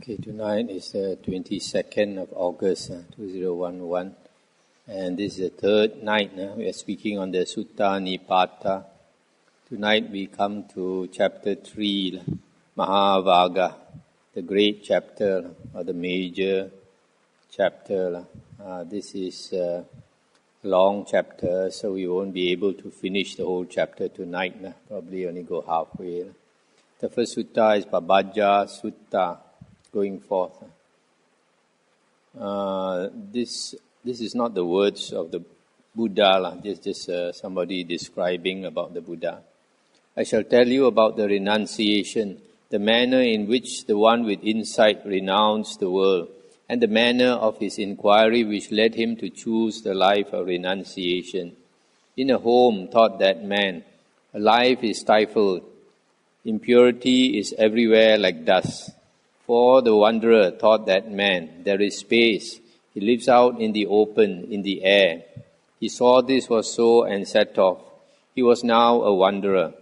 Okay, tonight is the 22nd of August uh, 2011, and this is the third night uh, we are speaking on the Sutta Nipata. Tonight we come to chapter 3, Mahavagga, the great chapter or the major chapter. Uh, this is a long chapter, so we won't be able to finish the whole chapter tonight. Uh, probably only go halfway. The first sutta is Pabbajja Sutta going forth. Uh, this this is not the words of the Buddha, lah. This is just uh, somebody describing about the Buddha. I shall tell you about the renunciation, the manner in which the one with insight renounced the world, and the manner of his inquiry which led him to choose the life of renunciation. In a home, thought that man, a life is stifled, impurity is everywhere like dust. For the wanderer thought that man, there is space. He lives out in the open, in the air. He saw this was so and set off. He was now a wanderer.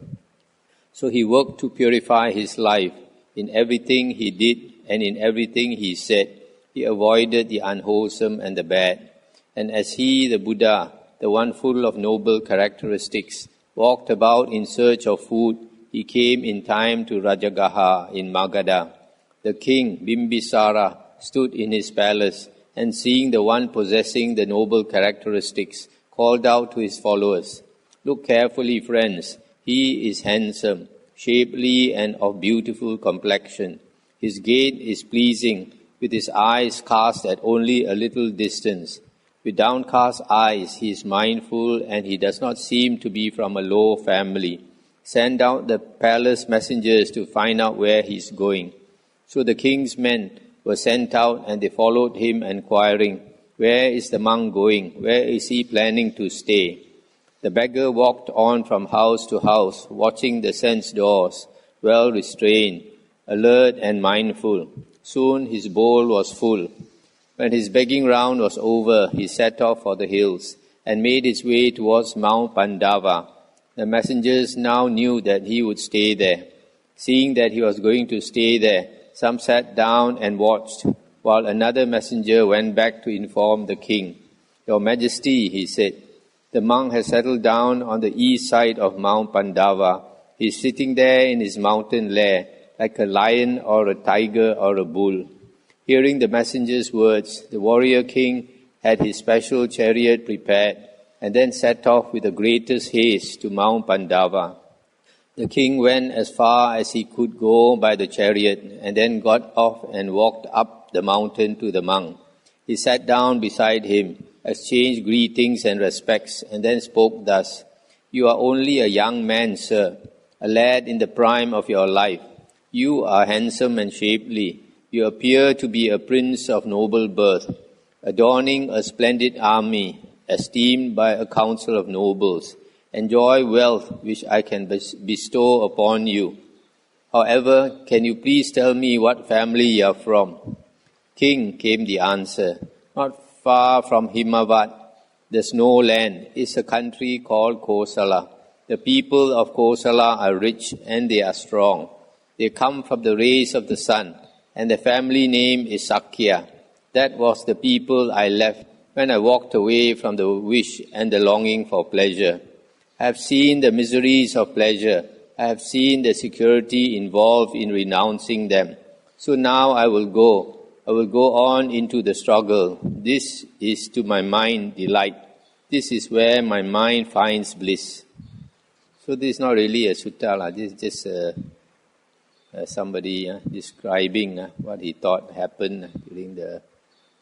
So he worked to purify his life. In everything he did and in everything he said, he avoided the unwholesome and the bad. And as he, the Buddha, the one full of noble characteristics, walked about in search of food, he came in time to Rajagaha in Magadha the king Bimbisara stood in his palace and seeing the one possessing the noble characteristics, called out to his followers, Look carefully, friends. He is handsome, shapely, and of beautiful complexion. His gait is pleasing, with his eyes cast at only a little distance. With downcast eyes, he is mindful, and he does not seem to be from a low family. Send out the palace messengers to find out where he is going. So the king's men were sent out and they followed him, inquiring, Where is the monk going? Where is he planning to stay? The beggar walked on from house to house, watching the sense doors, well restrained, alert and mindful. Soon his bowl was full. When his begging round was over, he set off for the hills and made his way towards Mount Pandava. The messengers now knew that he would stay there. Seeing that he was going to stay there, some sat down and watched, while another messenger went back to inform the king. Your Majesty, he said, the monk has settled down on the east side of Mount Pandava. He is sitting there in his mountain lair, like a lion or a tiger or a bull. Hearing the messenger's words, the warrior king had his special chariot prepared and then set off with the greatest haste to Mount Pandava. The king went as far as he could go by the chariot and then got off and walked up the mountain to the monk. He sat down beside him, exchanged greetings and respects, and then spoke thus You are only a young man, sir, a lad in the prime of your life. You are handsome and shapely. You appear to be a prince of noble birth, adorning a splendid army, esteemed by a council of nobles enjoy wealth which I can bestow upon you. However, can you please tell me what family you are from? King, came the answer. Not far from Himavat, the snow land, is a country called Kosala. The people of Kosala are rich and they are strong. They come from the rays of the sun, and the family name is Sakya. That was the people I left when I walked away from the wish and the longing for pleasure. I have seen the miseries of pleasure. I have seen the security involved in renouncing them. So now I will go. I will go on into the struggle. This is to my mind delight. This is where my mind finds bliss. So this is not really a sutta, la. this is just uh, uh, somebody uh, describing uh, what he thought happened during the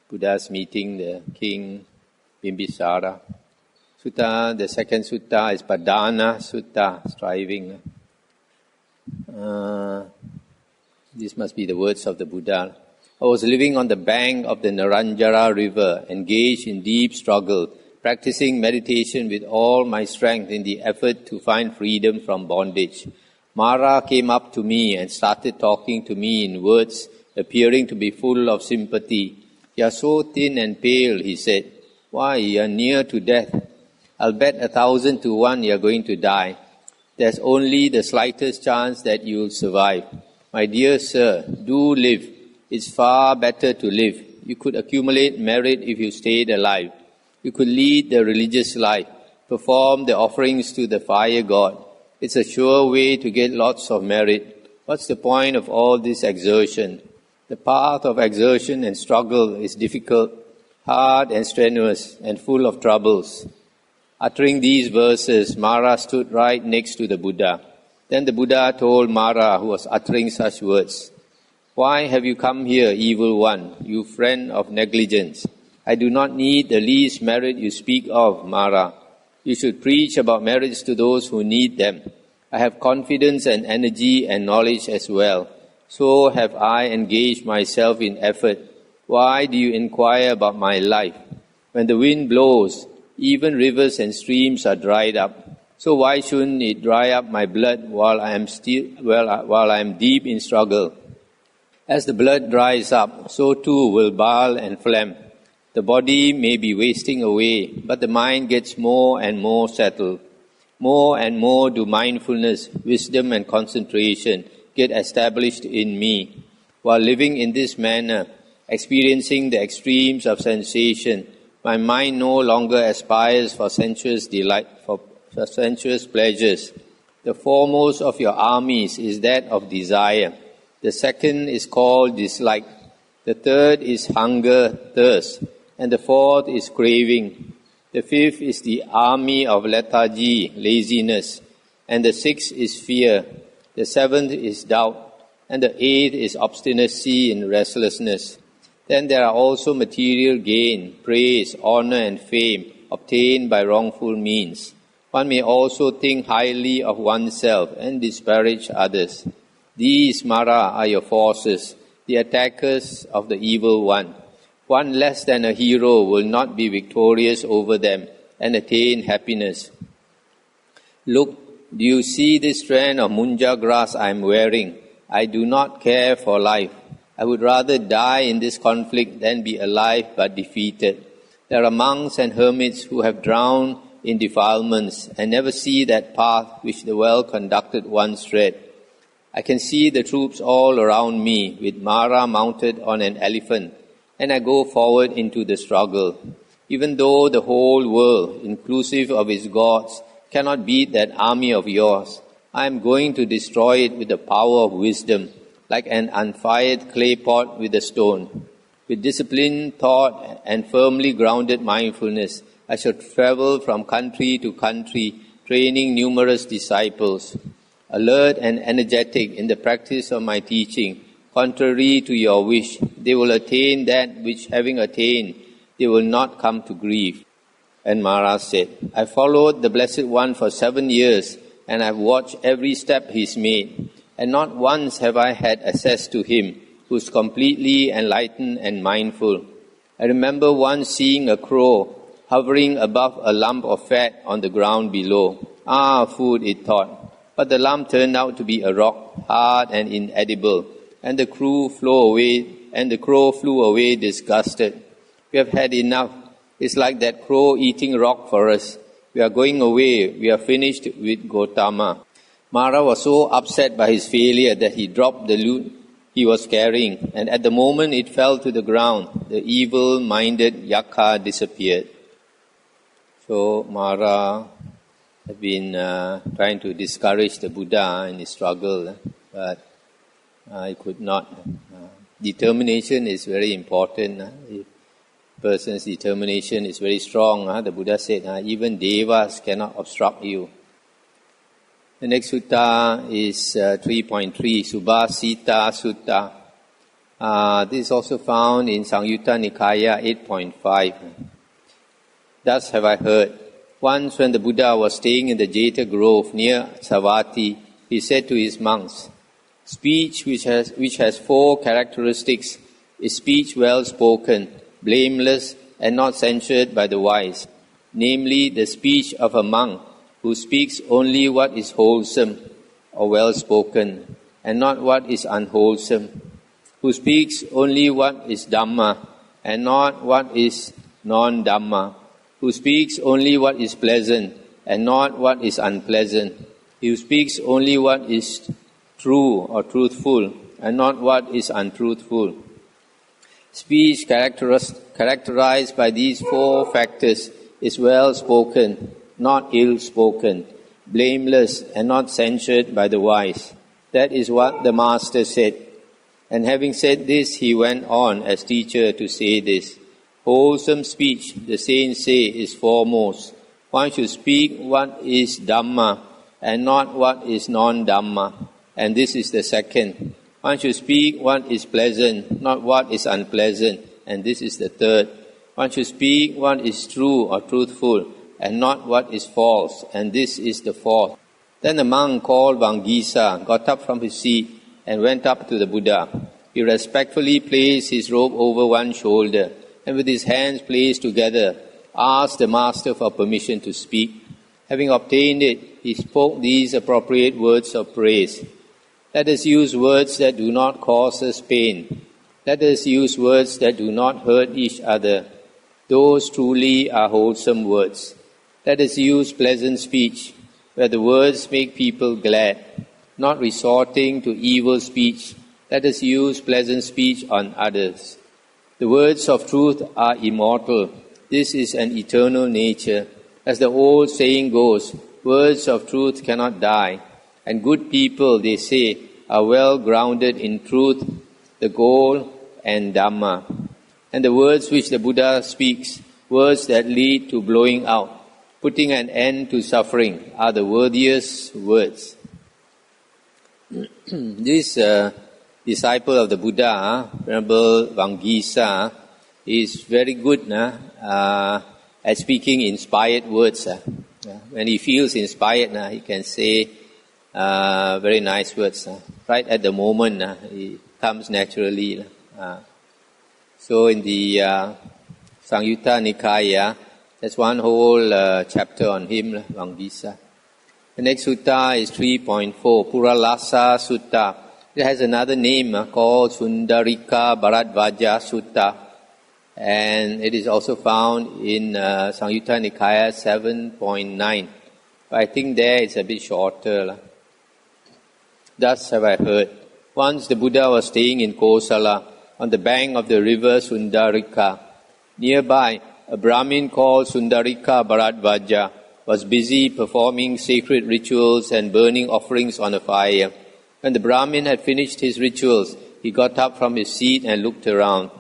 Buddha's meeting, the king Bimbisara. Sutta, the second sutta is Padhana Sutta, striving. Uh, this must be the words of the Buddha. I was living on the bank of the Naranjara river, engaged in deep struggle, practicing meditation with all my strength in the effort to find freedom from bondage. Mara came up to me and started talking to me in words appearing to be full of sympathy. You are so thin and pale, he said. Why, you are near to death. I'll bet a thousand to one you're going to die. There's only the slightest chance that you'll survive. My dear sir, do live. It's far better to live. You could accumulate merit if you stayed alive. You could lead the religious life, perform the offerings to the fire god. It's a sure way to get lots of merit. What's the point of all this exertion? The path of exertion and struggle is difficult, hard and strenuous, and full of troubles. Uttering these verses, Mara stood right next to the Buddha. Then the Buddha told Mara, who was uttering such words, Why have you come here, evil one, you friend of negligence? I do not need the least merit you speak of, Mara. You should preach about merits to those who need them. I have confidence and energy and knowledge as well. So have I engaged myself in effort. Why do you inquire about my life? When the wind blows, even rivers and streams are dried up. So why shouldn't it dry up my blood while I am still, well, uh, while I am deep in struggle? As the blood dries up, so too will bile and phlegm. The body may be wasting away, but the mind gets more and more settled. More and more do mindfulness, wisdom, and concentration get established in me. While living in this manner, experiencing the extremes of sensation, my mind no longer aspires for sensuous delight, for, for sensuous pleasures. The foremost of your armies is that of desire. The second is called dislike. The third is hunger, thirst and the fourth is craving. The fifth is the army of lethargy, laziness, and the sixth is fear. The seventh is doubt, and the eighth is obstinacy and restlessness. Then there are also material gain, praise, honor, and fame obtained by wrongful means. One may also think highly of oneself and disparage others. These, Mara, are your forces, the attackers of the evil one. One less than a hero will not be victorious over them and attain happiness. Look, do you see this strand of munja grass I am wearing? I do not care for life. I would rather die in this conflict than be alive but defeated. There are monks and hermits who have drowned in defilements and never see that path which the well conducted ones tread. I can see the troops all around me with Mara mounted on an elephant and I go forward into the struggle. Even though the whole world, inclusive of its gods, cannot beat that army of yours, I am going to destroy it with the power of wisdom, like an unfired clay pot with a stone. With disciplined thought and firmly grounded mindfulness, I shall travel from country to country, training numerous disciples. Alert and energetic in the practice of my teaching, contrary to your wish, they will attain that which having attained, they will not come to grief. And Mara said, I followed the Blessed One for seven years, and I've watched every step he's made, and not once have I had access to him, who's completely enlightened and mindful. I remember once seeing a crow hovering above a lump of fat on the ground below. Ah, food, it thought. But the lump turned out to be a rock, hard and inedible and the crew flew away, and the crow flew away disgusted. We have had enough. It's like that crow eating rock for us. We are going away. We are finished with Gotama. Mara was so upset by his failure that he dropped the loot he was carrying, and at the moment it fell to the ground, the evil-minded Yakkha disappeared. So Mara had been uh, trying to discourage the Buddha in his struggle, but I could not. Uh, determination is very important. Uh, if person's determination is very strong, uh, the Buddha said, uh, even devas cannot obstruct you. The next sutta is uh, 3.3, Subhasita Sutta. Uh, this is also found in Sangyutta Nikaya 8.5. Thus have I heard. Once when the Buddha was staying in the Jeta Grove near Savatthi, he said to his monks, Speech which has, which has four characteristics is speech well spoken, blameless, and not censured by the wise, namely the speech of a monk who speaks only what is wholesome or well spoken, and not what is unwholesome, who speaks only what is Dhamma and not what is non Dhamma, who speaks only what is pleasant and not what is unpleasant, who speaks only what is true or truthful, and not what is untruthful, Speech characterized by these four factors is well spoken, not ill spoken, blameless and not censured by the wise. That is what the Master said. And having said this, he went on as teacher to say this. Wholesome speech, the saints say, is foremost. One should speak what is Dhamma and not what is non-Dhamma. And this is the second. One should speak what is pleasant, not what is unpleasant. And this is the third. One should speak what is true or truthful, and not what is false. And this is the fourth. Then the monk called Vangisa got up from his seat and went up to the Buddha. He respectfully placed his robe over one shoulder and with his hands placed together asked the master for permission to speak. Having obtained it, he spoke these appropriate words of praise. Let us use words that do not cause us pain. Let us use words that do not hurt each other. Those truly are wholesome words. Let us use pleasant speech, where the words make people glad, not resorting to evil speech. Let us use pleasant speech on others. The words of truth are immortal. This is an eternal nature. As the old saying goes, words of truth cannot die. And good people, they say, are well grounded in truth, the goal, and Dhamma. And the words which the Buddha speaks, words that lead to blowing out, putting an end to suffering, are the worthiest words. this uh, disciple of the Buddha, Venerable Vangisa, is very good uh, at speaking inspired words. Uh. When he feels inspired, uh, he can say uh, very nice words. Uh, right at the moment, uh, it comes naturally. Uh, so in the uh, Sangyutta Nikaya, there's one whole uh, chapter on him, Vangisa. The next sutta is 3.4, Puralasa Sutta. It has another name uh, called Sundarika Bharadvaja Sutta. And it is also found in uh, Sangyutta Nikaya 7.9. But I think there it's a bit shorter. Thus have I heard. Once the Buddha was staying in Kosala on the bank of the river Sundarika. Nearby, a Brahmin called Sundarika Bharadvaja was busy performing sacred rituals and burning offerings on a fire. When the Brahmin had finished his rituals, he got up from his seat and looked around.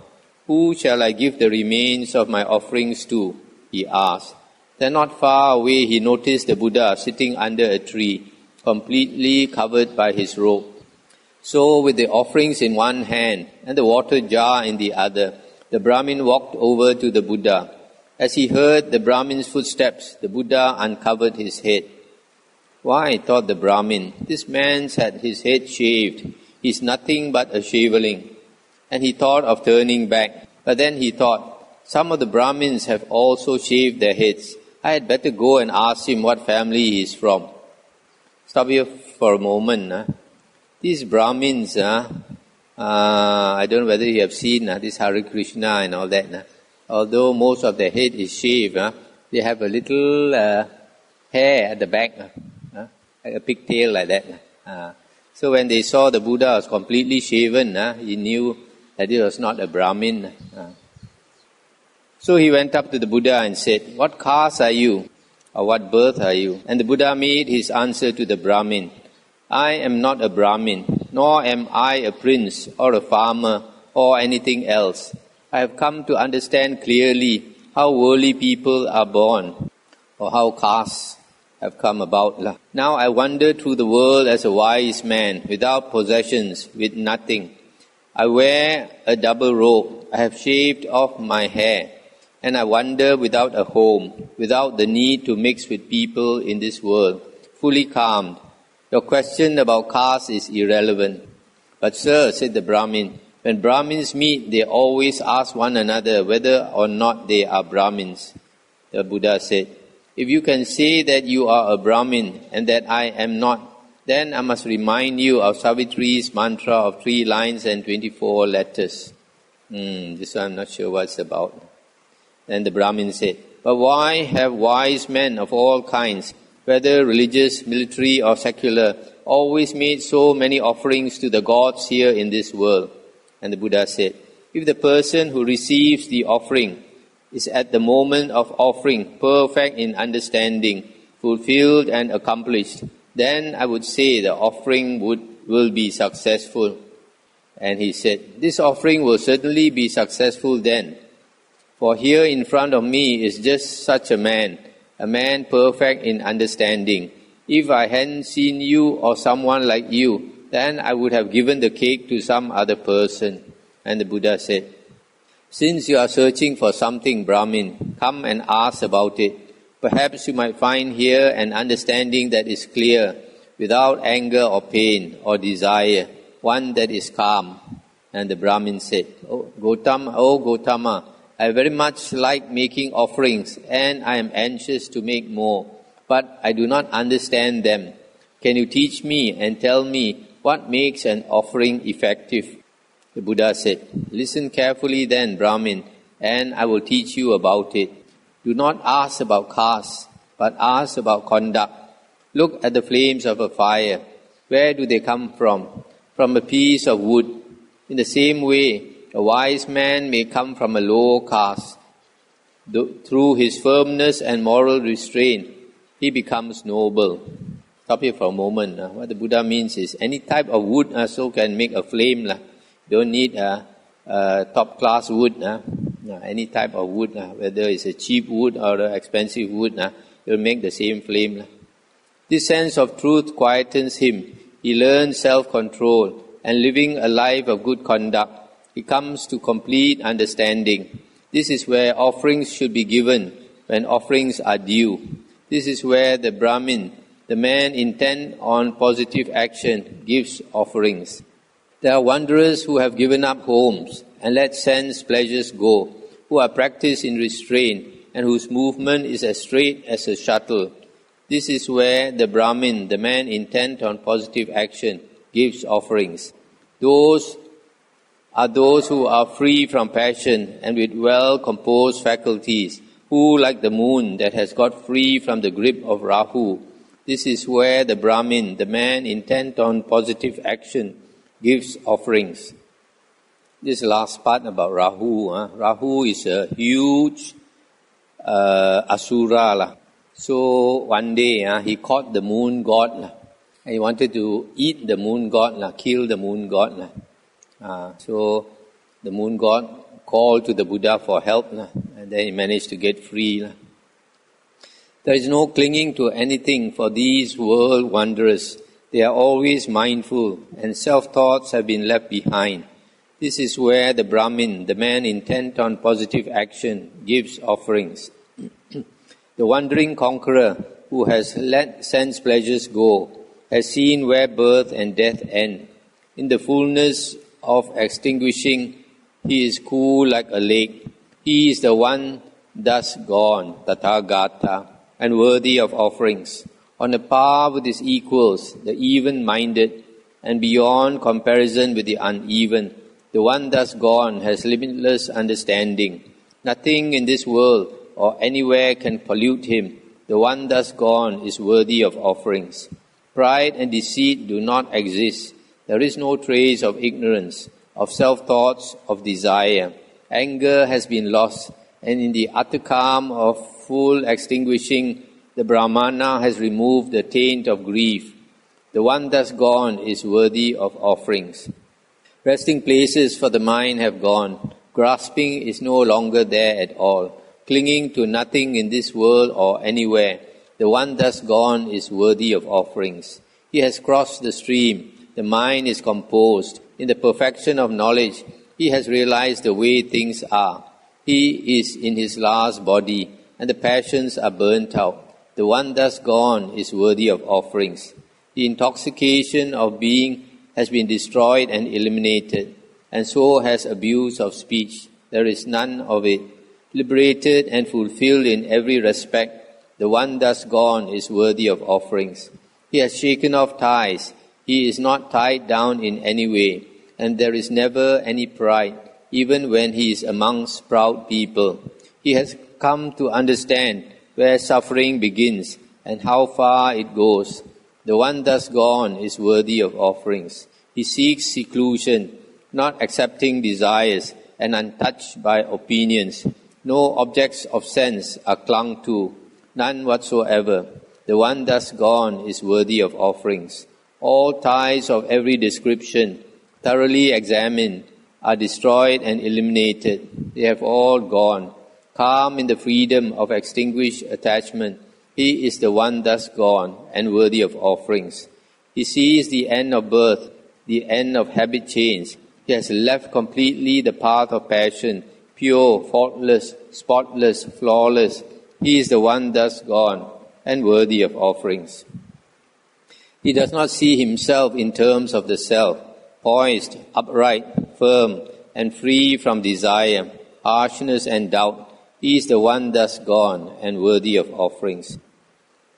Who shall I give the remains of my offerings to? he asked. Then not far away he noticed the Buddha sitting under a tree completely covered by his robe. So, with the offerings in one hand and the water jar in the other, the Brahmin walked over to the Buddha. As he heard the Brahmin's footsteps, the Buddha uncovered his head. Why, thought the Brahmin, this man's had his head shaved. He's nothing but a shaveling. And he thought of turning back. But then he thought, some of the Brahmins have also shaved their heads. I had better go and ask him what family he is from. Stop here for a moment. Huh? These Brahmins, uh, uh, I don't know whether you have seen uh, this Hare Krishna and all that. Uh, although most of their head is shaved, they have a little uh, hair at the back, uh, like a pigtail like that. Uh, so when they saw the Buddha was completely shaven, he knew that he was not a Brahmin. So he went up to the Buddha and said, What caste are you? or what birth are you? And the Buddha made his answer to the Brahmin. I am not a Brahmin, nor am I a prince or a farmer or anything else. I have come to understand clearly how worldly people are born or how castes have come about. Now I wander through the world as a wise man, without possessions, with nothing. I wear a double robe. I have shaved off my hair and I wander without a home, without the need to mix with people in this world, fully calmed. Your question about caste is irrelevant. But sir, said the Brahmin, when Brahmins meet, they always ask one another whether or not they are Brahmins. The Buddha said, if you can say that you are a Brahmin and that I am not, then I must remind you of Savitri's mantra of three lines and 24 letters. Hmm, this one I'm not sure what it's about. Then the Brahmin said, But why have wise men of all kinds, whether religious, military, or secular, always made so many offerings to the gods here in this world? And the Buddha said, If the person who receives the offering is at the moment of offering perfect in understanding, fulfilled and accomplished, then I would say the offering would, will be successful. And he said, This offering will certainly be successful then. For here in front of me is just such a man, a man perfect in understanding. If I hadn't seen you or someone like you, then I would have given the cake to some other person. And the Buddha said, Since you are searching for something, Brahmin, come and ask about it. Perhaps you might find here an understanding that is clear, without anger or pain or desire, one that is calm. And the Brahmin said, Oh Gotama, oh Gotama, I very much like making offerings and I am anxious to make more, but I do not understand them. Can you teach me and tell me what makes an offering effective? The Buddha said, Listen carefully then, Brahmin, and I will teach you about it. Do not ask about caste, but ask about conduct. Look at the flames of a fire. Where do they come from? From a piece of wood. In the same way, a wise man may come from a low caste. Through his firmness and moral restraint, he becomes noble. Stop here for a moment. Uh, what the Buddha means is any type of wood also can make a flame. Uh. Don't need a, a top class wood. Uh. any type of wood, uh, whether it's a cheap wood or expensive wood, uh, will make the same flame. Uh. This sense of truth quietens him. He learns self control and living a life of good conduct he comes to complete understanding. This is where offerings should be given when offerings are due. This is where the Brahmin, the man intent on positive action, gives offerings. There are wanderers who have given up homes and let sense pleasures go, who are practiced in restraint and whose movement is as straight as a shuttle. This is where the Brahmin, the man intent on positive action, gives offerings. Those are those who are free from passion and with well composed faculties, who, like the moon that has got free from the grip of Rahu, this is where the Brahmin, the man intent on positive action, gives offerings. This last part about Rahu. Huh? Rahu is a huge uh, asura. La. So one day uh, he caught the moon god. La. And he wanted to eat the moon god, la, kill the moon god. La. Uh, so the moon god called to the Buddha for help, Lah. and then he managed to get free. There is no clinging to anything for these world wanderers. They are always mindful, and self thoughts have been left behind. This is where the Brahmin, the man intent on positive action, gives offerings. the wandering conqueror who has let sense pleasures go has seen where birth and death end. In the fullness of extinguishing. He is cool like a lake. He is the one thus gone, Tathagata, and worthy of offerings, on a par with his equals, the even minded, and beyond comparison with the uneven. The one thus gone has limitless understanding. Nothing in this world or anywhere can pollute him. The one thus gone is worthy of offerings. Pride and deceit do not exist. There is no trace of ignorance, of self thoughts, of desire. Anger has been lost, and in the utter calm of full extinguishing, the Brahmana has removed the taint of grief. The one thus gone is worthy of offerings. Resting places for the mind have gone. Grasping is no longer there at all. Clinging to nothing in this world or anywhere, the one thus gone is worthy of offerings. He has crossed the stream the mind is composed. In the perfection of knowledge, he has realized the way things are. He is in his last body, and the passions are burnt out. The one thus gone is worthy of offerings. The intoxication of being has been destroyed and eliminated, and so has abuse of speech. There is none of it. Liberated and fulfilled in every respect, the one thus gone is worthy of offerings. He has shaken off ties he is not tied down in any way, and there is never any pride, even when he is amongst proud people. He has come to understand where suffering begins and how far it goes. The one thus gone is worthy of offerings. He seeks seclusion, not accepting desires, and untouched by opinions. No objects of sense are clung to, none whatsoever. The one thus gone is worthy of offerings. All ties of every description, thoroughly examined, are destroyed and eliminated. They have all gone. Calm in the freedom of extinguished attachment, he is the one thus gone and worthy of offerings. He sees the end of birth, the end of habit change. He has left completely the path of passion, pure, faultless, spotless, flawless. He is the one thus gone and worthy of offerings. He does not see himself in terms of the self, poised, upright, firm, and free from desire, harshness, and doubt. He is the one thus gone and worthy of offerings.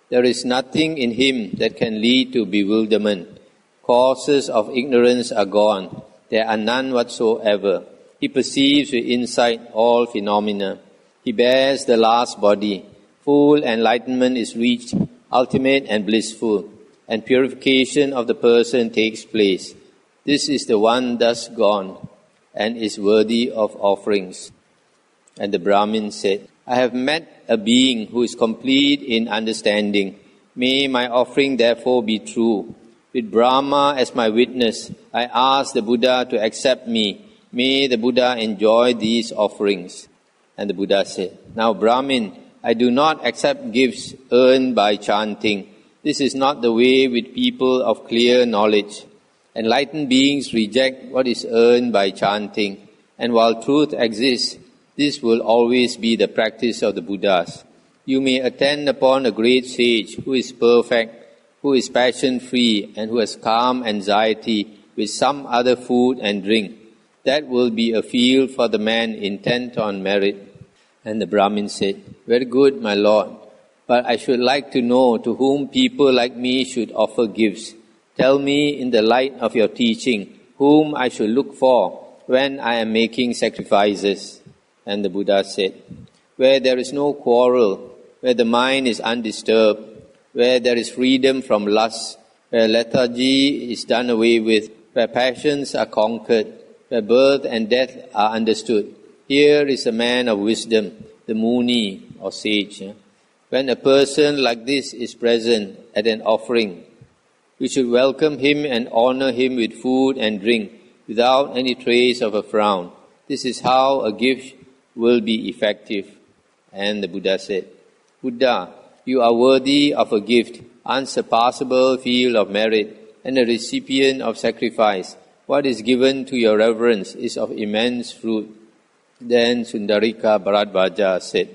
There is nothing in him that can lead to bewilderment. Causes of ignorance are gone. There are none whatsoever. He perceives with insight all phenomena. He bears the last body. Full enlightenment is reached, ultimate and blissful, and purification of the person takes place. This is the one thus gone and is worthy of offerings. And the Brahmin said, I have met a being who is complete in understanding. May my offering therefore be true. With Brahma as my witness, I ask the Buddha to accept me. May the Buddha enjoy these offerings. And the Buddha said, Now Brahmin, I do not accept gifts earned by chanting. This is not the way with people of clear knowledge. Enlightened beings reject what is earned by chanting. And while truth exists, this will always be the practice of the Buddhas. You may attend upon a great sage who is perfect, who is passion free, and who has calm anxiety with some other food and drink. That will be a field for the man intent on merit. And the Brahmin said, Very good, my lord, but I should like to know to whom people like me should offer gifts. Tell me in the light of your teaching whom I should look for when I am making sacrifices. And the Buddha said, Where there is no quarrel, where the mind is undisturbed, where there is freedom from lust, where lethargy is done away with, where passions are conquered, where birth and death are understood. Here is a man of wisdom, the Muni or sage. When a person like this is present at an offering, we should welcome him and honor him with food and drink without any trace of a frown. This is how a gift will be effective. And the Buddha said, Buddha, you are worthy of a gift, unsurpassable field of merit, and a recipient of sacrifice. What is given to your reverence is of immense fruit. Then Sundarika Bharadvaja said,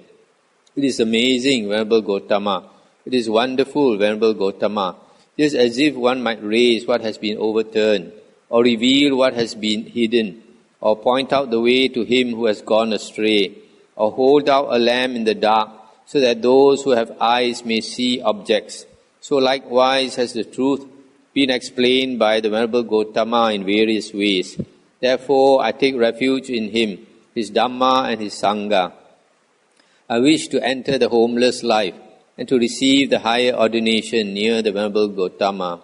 It is amazing, Venerable Gotama. It is wonderful, Venerable Gotama. Just as if one might raise what has been overturned, or reveal what has been hidden or point out the way to him who has gone astray, or hold out a lamp in the dark, so that those who have eyes may see objects. So likewise has the truth been explained by the Venerable Gotama in various ways. Therefore, I take refuge in him, his Dhamma and his Sangha. I wish to enter the homeless life and to receive the higher ordination near the Venerable Gotama.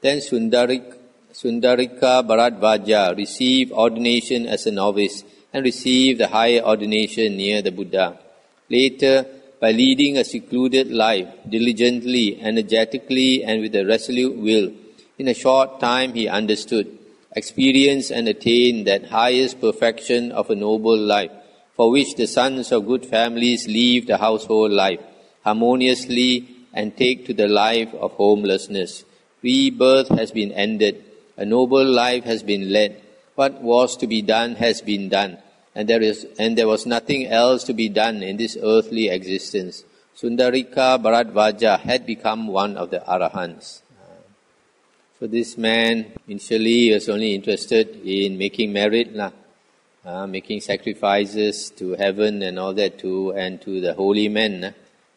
Then Sundarik Sundarika Bharadvaja received ordination as a novice and received the higher ordination near the Buddha. Later, by leading a secluded life, diligently, energetically, and with a resolute will, in a short time he understood, experienced, and attained that highest perfection of a noble life, for which the sons of good families leave the household life harmoniously and take to the life of homelessness. Rebirth has been ended a noble life has been led. What was to be done has been done, and there is and there was nothing else to be done in this earthly existence. Sundarika Bharadvaja had become one of the arahants. So this man initially was only interested in making merit, uh, making sacrifices to heaven and all that to and to the holy men uh,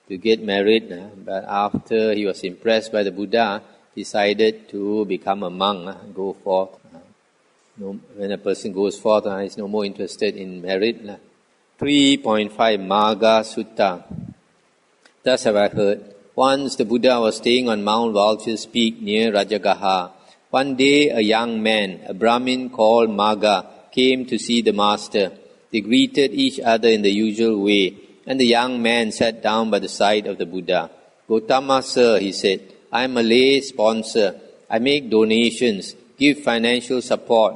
to get married. Uh, but after he was impressed by the Buddha, decided to become a monk, uh, go forth. Uh, no, when a person goes forth, uh, is no more interested in merit. Uh. 3.5 Magha Sutta. Thus have I heard. Once the Buddha was staying on Mount Vulture's Peak near Rajagaha. One day a young man, a Brahmin called Magha, came to see the master. They greeted each other in the usual way, and the young man sat down by the side of the Buddha. Gotama, sir, he said, I am a lay sponsor. I make donations, give financial support,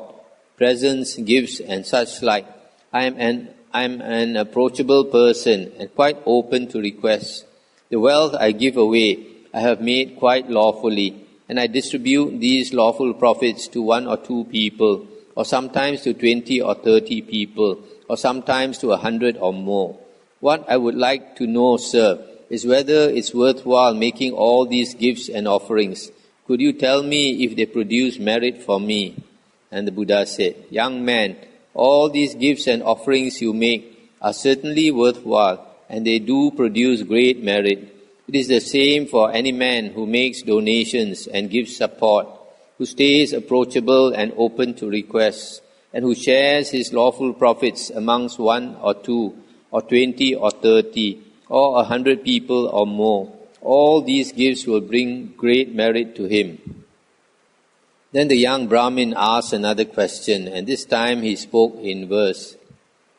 presents, gifts, and such like. I am an, I am an approachable person and quite open to requests. The wealth I give away, I have made quite lawfully, and I distribute these lawful profits to one or two people, or sometimes to twenty or thirty people, or sometimes to a hundred or more. What I would like to know, sir, is whether it's worthwhile making all these gifts and offerings. Could you tell me if they produce merit for me? And the Buddha said, Young man, all these gifts and offerings you make are certainly worthwhile, and they do produce great merit. It is the same for any man who makes donations and gives support, who stays approachable and open to requests, and who shares his lawful profits amongst one or two, or twenty or thirty, or a hundred people or more. All these gifts will bring great merit to him. Then the young Brahmin asked another question, and this time he spoke in verse.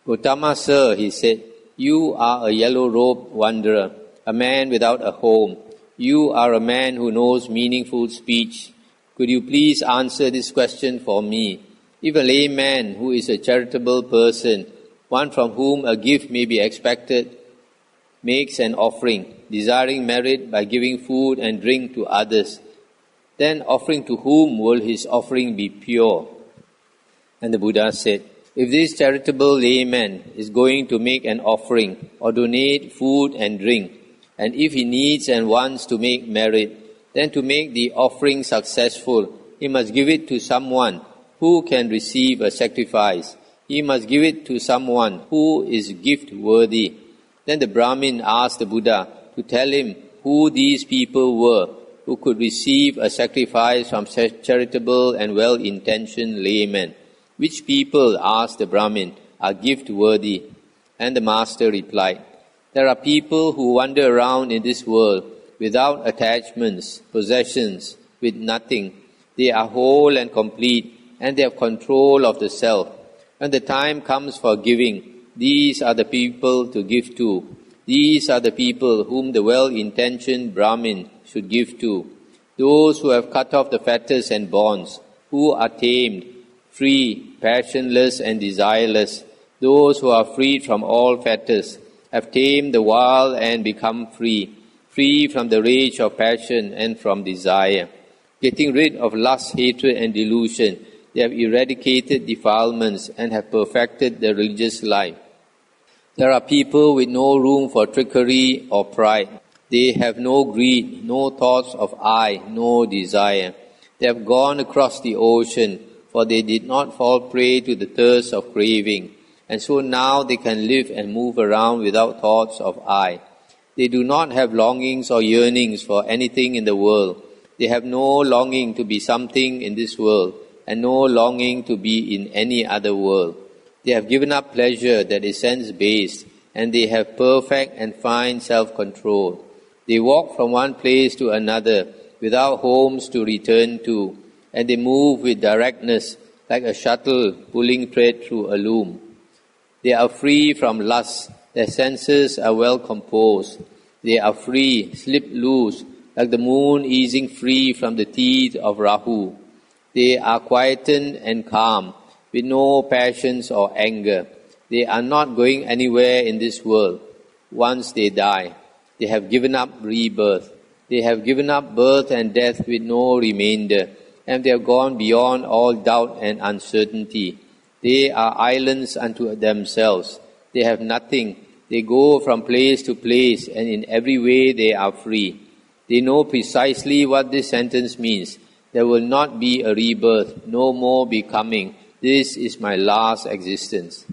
Gotama, sir, he said, you are a yellow robed wanderer a man without a home. You are a man who knows meaningful speech. Could you please answer this question for me? If a layman who is a charitable person, one from whom a gift may be expected, makes an offering, desiring merit by giving food and drink to others, then offering to whom will his offering be pure? And the Buddha said, if this charitable layman is going to make an offering or donate food and drink, and if he needs and wants to make merit, then to make the offering successful, he must give it to someone who can receive a sacrifice. He must give it to someone who is gift worthy. Then the Brahmin asked the Buddha to tell him who these people were who could receive a sacrifice from charitable and well intentioned laymen. Which people, asked the Brahmin, are gift worthy? And the Master replied, there are people who wander around in this world without attachments, possessions, with nothing. They are whole and complete, and they have control of the self. When the time comes for giving, these are the people to give to. These are the people whom the well-intentioned Brahmin should give to. Those who have cut off the fetters and bonds, who are tamed, free, passionless and desireless. Those who are freed from all fetters, have tamed the wild and become free, free from the rage of passion and from desire. Getting rid of lust, hatred, and delusion, they have eradicated defilements and have perfected the religious life. There are people with no room for trickery or pride. They have no greed, no thoughts of I, no desire. They have gone across the ocean, for they did not fall prey to the thirst of craving and so now they can live and move around without thoughts of I. They do not have longings or yearnings for anything in the world. They have no longing to be something in this world, and no longing to be in any other world. They have given up pleasure that is sense based, and they have perfect and fine self control. They walk from one place to another without homes to return to, and they move with directness like a shuttle pulling thread through a loom. They are free from lust. Their senses are well composed. They are free, slip loose, like the moon easing free from the teeth of Rahu. They are quietened and calm, with no passions or anger. They are not going anywhere in this world. Once they die, they have given up rebirth. They have given up birth and death with no remainder, and they have gone beyond all doubt and uncertainty. They are islands unto themselves. They have nothing. They go from place to place, and in every way they are free. They know precisely what this sentence means. There will not be a rebirth, no more becoming. This is my last existence.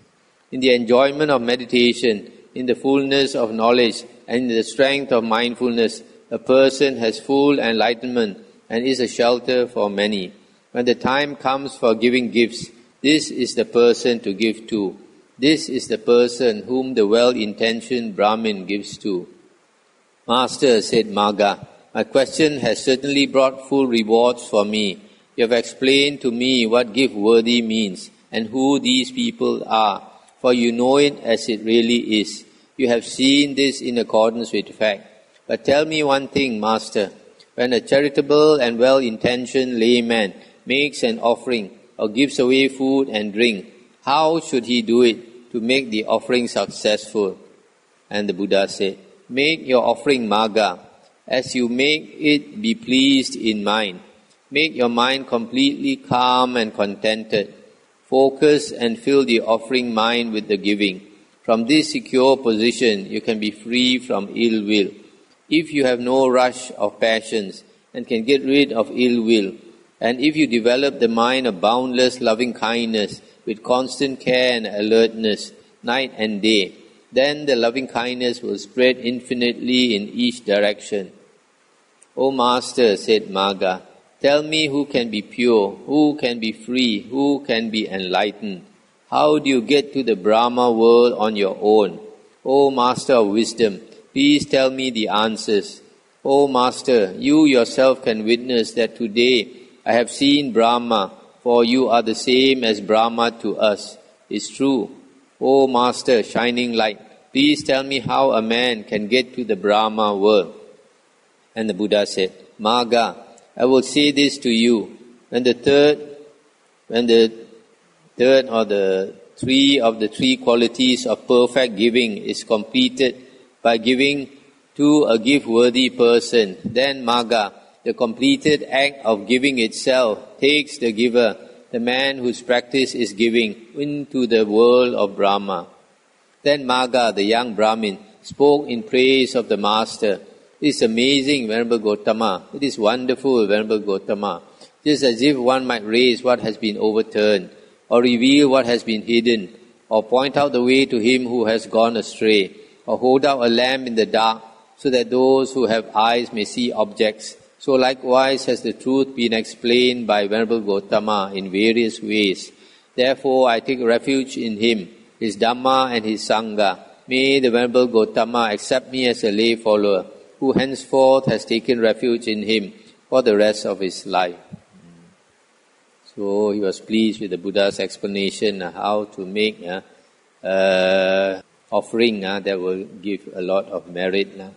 In the enjoyment of meditation, in the fullness of knowledge, and in the strength of mindfulness, a person has full enlightenment and is a shelter for many. When the time comes for giving gifts, this is the person to give to. This is the person whom the well-intentioned Brahmin gives to. Master, said Magha, my question has certainly brought full rewards for me. You have explained to me what give worthy means, and who these people are, for you know it as it really is. You have seen this in accordance with fact. But tell me one thing, Master. When a charitable and well intentioned layman makes an offering or gives away food and drink, how should he do it to make the offering successful? And the Buddha said, Make your offering Magha, as you make it be pleased in mind. Make your mind completely calm and contented. Focus and fill the offering mind with the giving. From this secure position, you can be free from ill will. If you have no rush of passions and can get rid of ill will, and if you develop the mind of boundless loving kindness with constant care and alertness, night and day, then the loving kindness will spread infinitely in each direction. O Master, said Magha, tell me who can be pure, who can be free, who can be enlightened. How do you get to the Brahma world on your own? O Master of wisdom, please tell me the answers. O Master, you yourself can witness that today I have seen Brahma, for you are the same as Brahma to us. It's true. O Master, shining light, please tell me how a man can get to the Brahma world. And the Buddha said, Magha, I will say this to you. When the third, when the third or the three of the three qualities of perfect giving is completed by giving to a gift worthy person, then Magha, the completed act of giving itself, takes the giver the man whose practice is giving into the world of Brahma. Then Magha, the young Brahmin, spoke in praise of the Master. It is amazing, Venerable Gotama. It is wonderful, Venerable Gotama. Just as if one might raise what has been overturned, or reveal what has been hidden, or point out the way to him who has gone astray, or hold out a lamp in the dark, so that those who have eyes may see objects so likewise has the truth been explained by Venerable Gotama in various ways. Therefore I take refuge in him, his Dhamma and his Sangha. May the Venerable Gotama accept me as a lay follower, who henceforth has taken refuge in him for the rest of his life. So he was pleased with the Buddha's explanation uh, how to make uh, uh, offering uh, that will give a lot of merit. Uh.